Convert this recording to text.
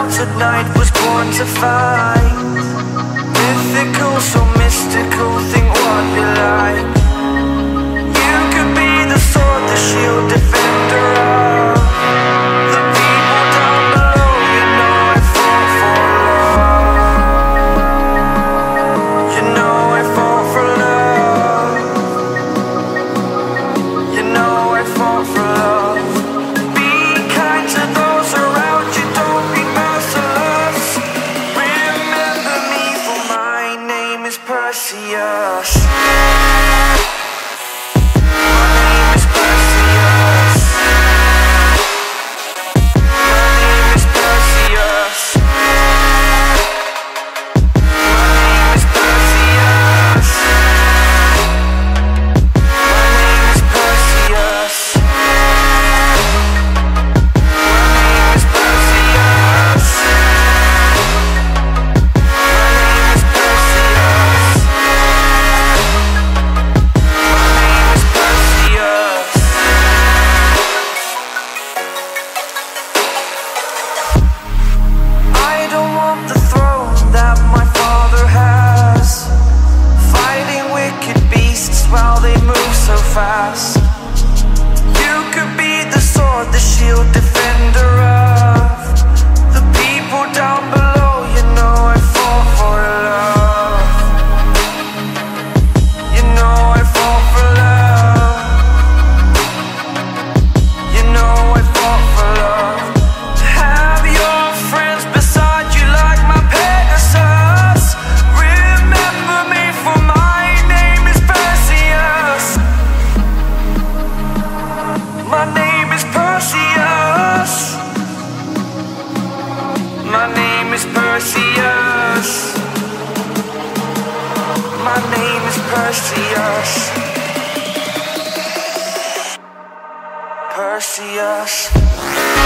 out tonight was born to fight I see us. My name is Perseus. My name is Perseus. Perseus.